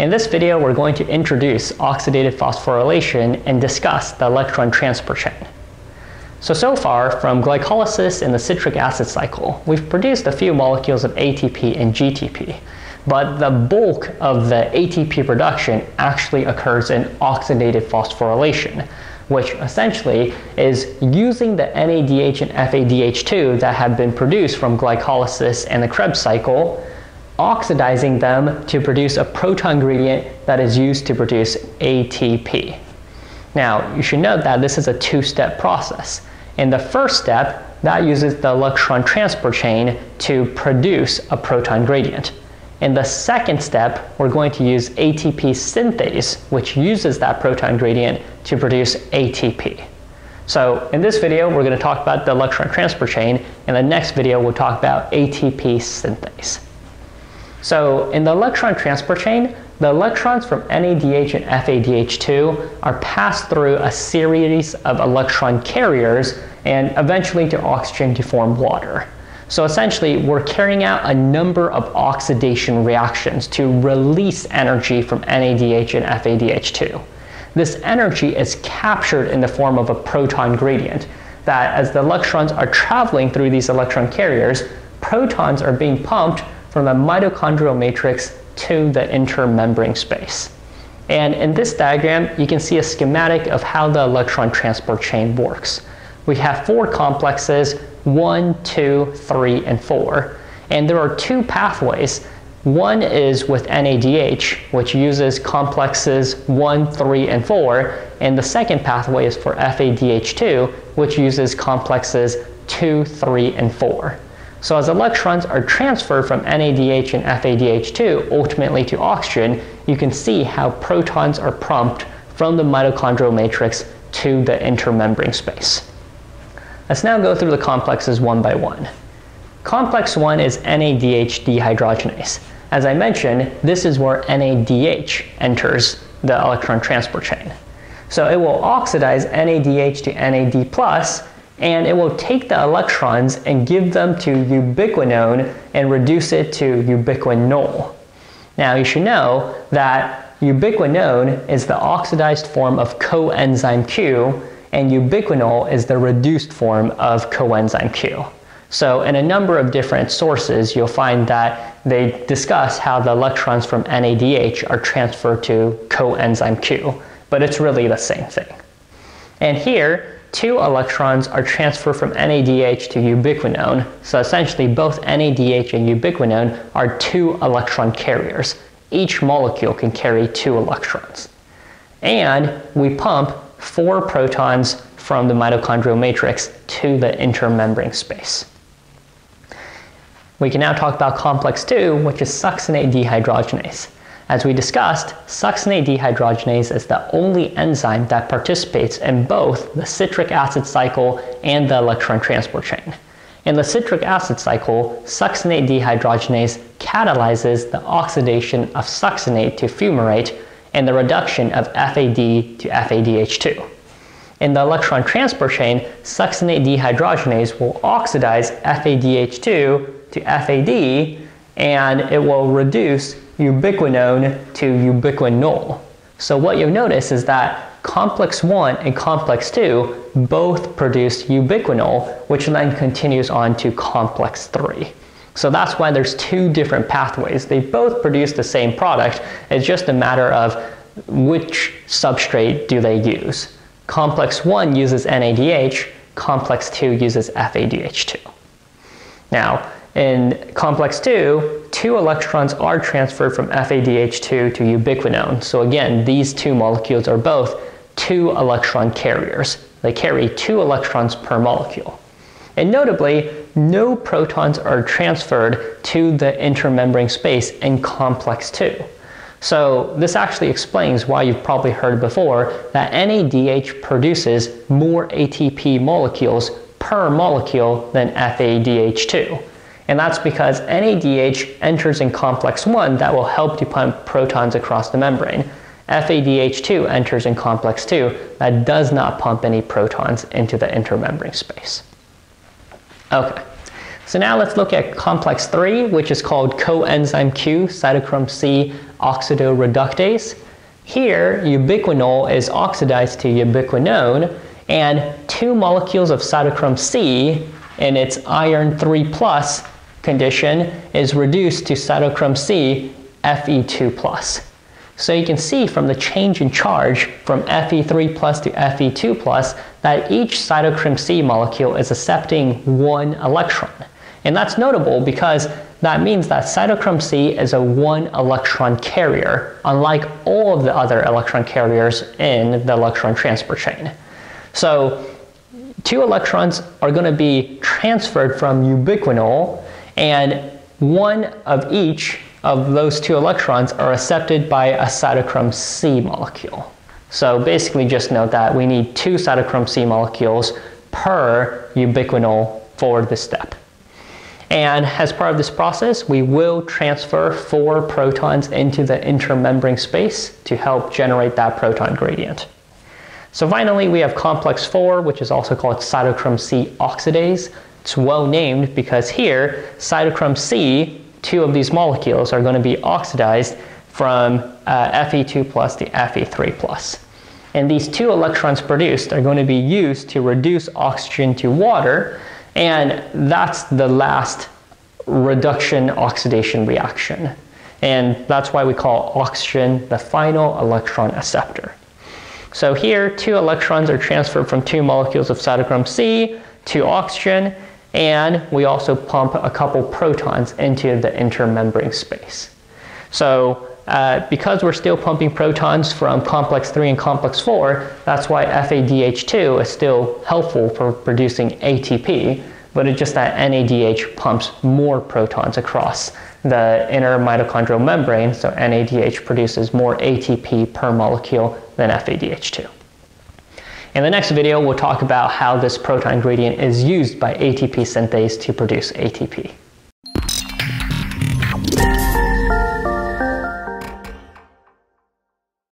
In this video, we're going to introduce oxidative phosphorylation and discuss the electron transport chain. So, so far, from glycolysis in the citric acid cycle, we've produced a few molecules of ATP and GTP, but the bulk of the ATP production actually occurs in oxidative phosphorylation, which essentially is using the NADH and FADH2 that have been produced from glycolysis and the Krebs cycle, oxidizing them to produce a proton gradient that is used to produce ATP. Now, you should note that this is a two-step process. In the first step, that uses the electron transport chain to produce a proton gradient. In the second step, we're going to use ATP synthase, which uses that proton gradient to produce ATP. So in this video, we're going to talk about the electron transport chain. In the next video, we'll talk about ATP synthase. So in the electron transport chain, the electrons from NADH and FADH2 are passed through a series of electron carriers and eventually to oxygen to form water. So essentially, we're carrying out a number of oxidation reactions to release energy from NADH and FADH2. This energy is captured in the form of a proton gradient that as the electrons are traveling through these electron carriers, protons are being pumped from the mitochondrial matrix to the intermembrane space. And in this diagram, you can see a schematic of how the electron transport chain works. We have four complexes one, two, three, and 4. And there are two pathways. One is with NADH, which uses complexes 1, 3, and 4, and the second pathway is for FADH2, which uses complexes 2, 3, and 4. So as electrons are transferred from NADH and FADH2 ultimately to oxygen, you can see how protons are pumped from the mitochondrial matrix to the intermembrane space. Let's now go through the complexes one by one. Complex 1 is NADH dehydrogenase. As I mentioned, this is where NADH enters the electron transport chain. So it will oxidize NADH to NAD+, and it will take the electrons and give them to ubiquinone and reduce it to ubiquinol. Now you should know that ubiquinone is the oxidized form of coenzyme Q, and ubiquinol is the reduced form of coenzyme Q. So in a number of different sources, you'll find that they discuss how the electrons from NADH are transferred to coenzyme Q, but it's really the same thing. And here, two electrons are transferred from NADH to ubiquinone. So essentially, both NADH and ubiquinone are two electron carriers. Each molecule can carry two electrons. And we pump four protons from the mitochondrial matrix to the intermembrane space. We can now talk about complex 2, which is succinate dehydrogenase. As we discussed, succinate dehydrogenase is the only enzyme that participates in both the citric acid cycle and the electron transport chain. In the citric acid cycle, succinate dehydrogenase catalyzes the oxidation of succinate to fumarate and the reduction of FAD to FADH2. In the electron transport chain, succinate dehydrogenase will oxidize FADH2 to FAD and it will reduce ubiquinone to ubiquinol. So what you'll notice is that complex 1 and complex 2 both produce ubiquinol, which then continues on to complex 3. So that's why there's two different pathways. They both produce the same product. It's just a matter of which substrate do they use. Complex 1 uses NADH, complex 2 uses FADH2. Now, in complex 2, two electrons are transferred from FADH2 to ubiquinone. So again, these two molecules are both two electron carriers. They carry two electrons per molecule. And notably, no protons are transferred to the intermembrane space in complex 2. So this actually explains why you've probably heard before that NADH produces more ATP molecules per molecule than FADH2. And that's because NADH enters in complex 1 that will help to pump protons across the membrane. FADH2 enters in complex 2 that does not pump any protons into the intermembrane space. Okay, So now let's look at complex 3, which is called coenzyme Q cytochrome C oxidoreductase. Here, ubiquinol is oxidized to ubiquinone, and two molecules of cytochrome C in its iron 3 plus condition is reduced to cytochrome C Fe2 plus. So you can see from the change in charge from Fe3 plus to Fe2 plus that each cytochrome C molecule is accepting one electron. And that's notable because that means that cytochrome C is a one electron carrier, unlike all of the other electron carriers in the electron transport chain. So two electrons are going to be transferred from ubiquinol, and one of each of those two electrons are accepted by a cytochrome C molecule. So basically just note that we need two cytochrome C molecules per ubiquinol for this step. And as part of this process, we will transfer four protons into the intermembrane space to help generate that proton gradient. So finally, we have complex 4, which is also called cytochrome C oxidase. It's well named because here, cytochrome C two of these molecules are going to be oxidized from uh, Fe2 plus to Fe3 plus. And these two electrons produced are going to be used to reduce oxygen to water, and that's the last reduction oxidation reaction. And that's why we call oxygen the final electron acceptor. So here, two electrons are transferred from two molecules of cytochrome C to oxygen, and we also pump a couple protons into the intermembrane space. So uh, because we're still pumping protons from complex 3 and complex 4, that's why FADH2 is still helpful for producing ATP, but it's just that NADH pumps more protons across the inner mitochondrial membrane, so NADH produces more ATP per molecule than FADH2. In the next video, we'll talk about how this proton gradient is used by ATP synthase to produce ATP.